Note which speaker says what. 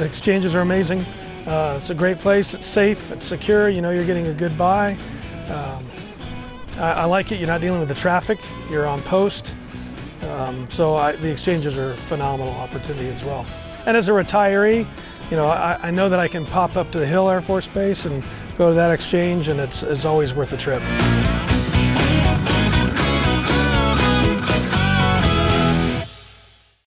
Speaker 1: The exchanges are amazing. Uh, it's a great place. It's safe. It's secure. You know you're getting a good buy. Um, I, I, like it. You're not dealing with the traffic. You're on post. Um, so I, the exchanges are a phenomenal opportunity as well. And as a retiree, you know, I, I, know that I can pop up to the Hill Air Force Base and go to that exchange, and it's, it's always worth the trip.